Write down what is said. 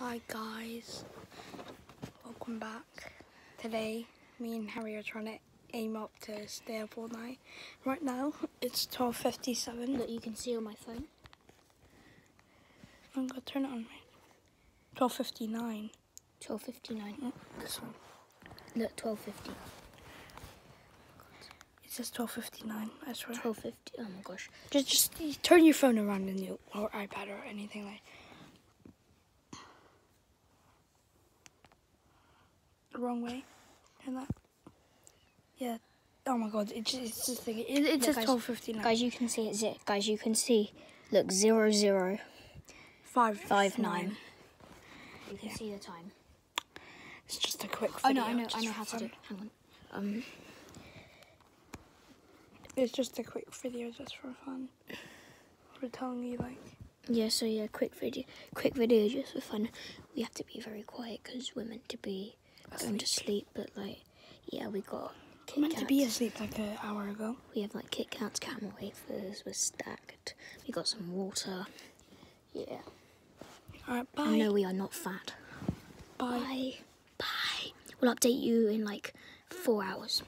Hi guys, welcome back. Today, me and Harry are trying to aim up to stay up all night. Right now, it's 12.57. Look, you can see on my phone. I'm gonna turn it on. 12.59. 12.59. This one. Look, 12.50. It says 12.59, I swear. 12.50. Oh my gosh. Just, just turn your phone around and you, or iPad or anything like. Wrong way. Turn that. Yeah. Oh my god! It just, it's just thinking. It, it Look, says guys- twelve fifty nine. Guys, you can see it's it. Guys, you can see. Look, zero zero Five five nine. You can see the time. It's just a quick. Oh Video, no, I know, I just know how to do it. Hang on. Um, It's just a quick video, just for fun. We're telling you like. yeah. So yeah, quick video, quick video just for fun. We have to be very quiet because we're meant to be going to sleep. But like, yeah, we got. Kit meant to be asleep like an hour ago. We have like Kit Kats, caramel wafers. We're stacked. We got some water. Yeah. All right, oh, bye. And no, we are not fat. bye. Bye. Bye. We'll update you in like four hours.